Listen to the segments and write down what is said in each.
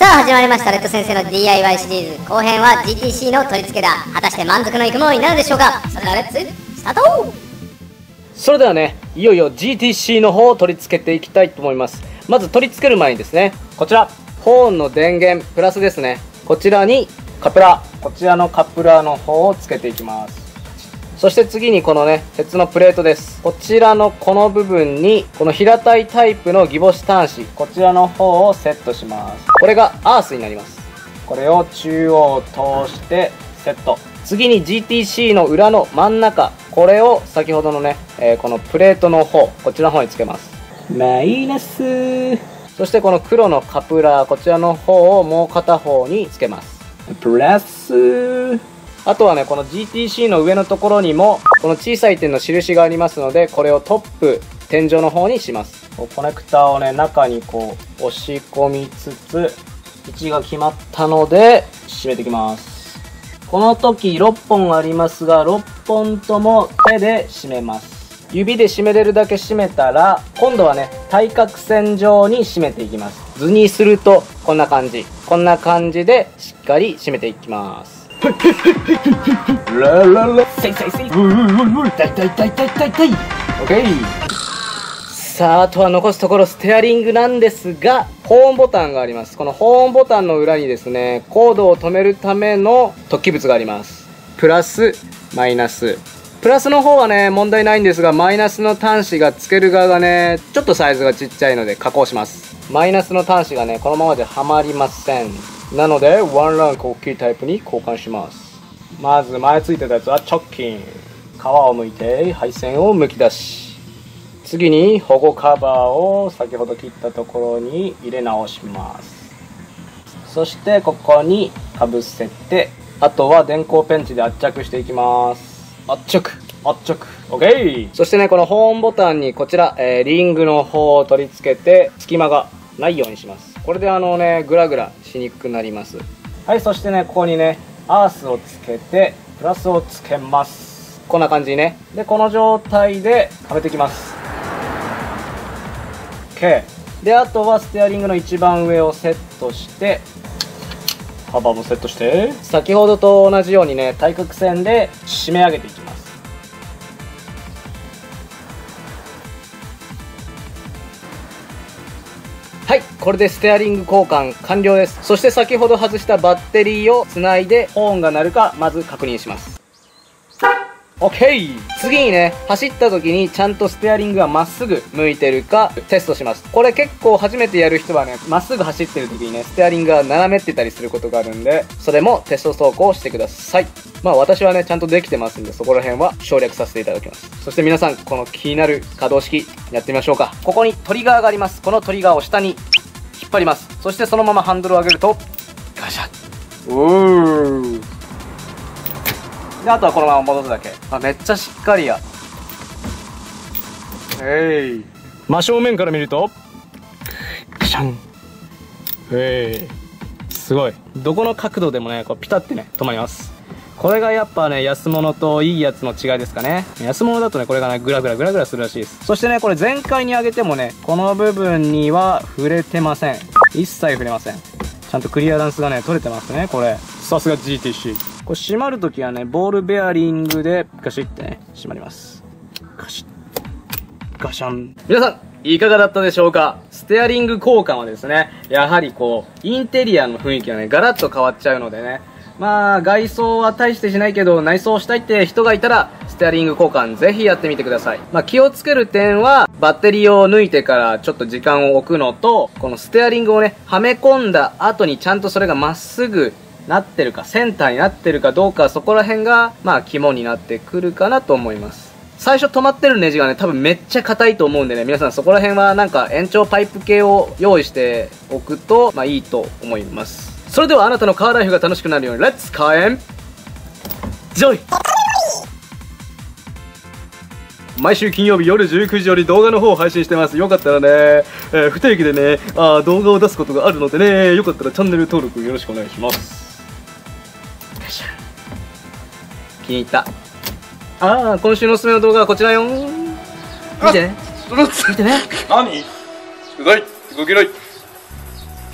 さあ始まりました。レッド先生の DIY シリーズ。後編は GTC の取り付けだ。果たして満足のいくものになるでしょうか？それではレッツスタート！それではねいよいよ GTC の方を取り付けていきたいと思います。まず取り付ける前にですねこちら。ホーンの電源プラスですね。こちらにカプラー。こちらのカプラーの方をつけていきます。そして次にこのね鉄のプレートです。こちらのこの部分にこの平たいタイプのギボシ端子こちらの方をセットします。これがアースになります。これを中央を通してセット。次に GTC の裏の真ん中。これを先ほどのね、えー、このプレートの方こちらの方につけます。マイナス。そしてこの黒のカプラーこちらの方をもう片方につけます。プラスあとはねこの GTC の上のところにもこの小さい点の印がありますのでこれをトップ天井の方にします。コネクターをね中にこう押し込みつつ位置が決まったので締めていきます。この時6本ありますが6本とも手で締めます。指で締めれるだけ締めたら今度はね対角線上に締めていきます。図にするとこんな感じ。こんな感じでしっかり締めていきます。ラララせい。せい。せい。ううううう痛い。痛い。痛い。痛い。痛い。痛い。オッケーさああとは残すところステアリングなんですが保温ボタンがありますこの保温ボタンの裏にですねコードを止めるための突起物がありますプラスマイナスプラスの方はね問題ない。んですがマイナスの端子がつける側がねちょっとサイズがちっちゃい。ので加工しますマイナスの端子がねこのままではまりませんなのでワンランク大きいタイプに交換します。まず前ついてたやつは直近。皮を剥いて配線をむき出し。次に保護カバーを先ほど切ったところに入れ直します。そしてここにかぶせてあとは電光ペンチで圧着していきます。圧着。圧着。OK そしてねこの保温ボタンにこちら、えー、リングの方を取り付けて隙間がないようにしますこれであのねグラグラしにくくなります。はいそしてねここにねアースをつけてプラスをつけます。こんな感じにね。でこの状態ではめていきます。OK であとはステアリングの一番上をセットして幅もセットして。先ほどと同じようにね対角線で締め上げていきますはいこれでステアリング交換完了です。そして先ほど外したバッテリーをつないでホーンが鳴るかまず確認します。OK! 次にね、走った時にちゃんとステアリングがまっすぐ向いてるかテストします。これ結構初めてやる人はね、まっすぐ走ってる時にね、ステアリングが斜めってたりすることがあるんで、それもテスト走行してください。まあ私はね、ちゃんとできてますんで、そこら辺は省略させていただきます。そして皆さん、この気になる可動式、やってみましょうか。ここにトリガーがあります。このトリガーを下に引っ張ります。そしてそのままハンドルを上げると、ガシャッ。うー。であとはこのまま戻すだけ。あめっちゃしっかりや。えい。真正面から見るとシャン。えい。すごい。どこの角度でもねこうピタってね止まります。これがやっぱね安物といいやつの違いですかね。安物だとねこれがねグラグラグラグラするらしいです。そしてねこれ全開に上げてもねこの部分には触れてません。一切触れません。ちゃんとクリアランスがね取れてますねこれ。さすが GTC これ閉まるときはね、ボールベアリングでガシッてね、閉まります。ガシッ。ガシャン。皆さん、いかがだったでしょうか？ステアリング交換はですね、やはりこう、インテリアの雰囲気がね、ガラッと変わっちゃうのでね、まあ、外装は大してしないけど、内装したいって人がいたら、ステアリング交換ぜひやってみてください。まあ、気をつける点は、バッテリーを抜いてからちょっと時間を置くのと、このステアリングをね、はめ込んだ後にちゃんとそれがまっすぐなってるか、センターになってるかどうか、そこら辺が、まあ、肝になってくるかなと思います。最初止まってるネジがね、多分めっちゃ硬いと思うんでね、皆さんそこら辺はなんか延長パイプ系を用意しておくと、まあいいと思います。それではあなたのカーライフが楽しくなるように、 Let's car enjoy 毎週金曜日夜19時より動画の方を配信してます。よかったらね、えー、不定期でねあ、動画を出すことがあるのでね、よかったらチャンネル登録よろしくお願いします。気に入った。ああ今週のおすすめの動画はこちらよ。見てね。見てね。何？うざい。動けない。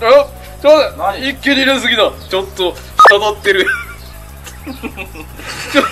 あちょっと一気に入れすぎだ。ちょっとたどってる。ちょっと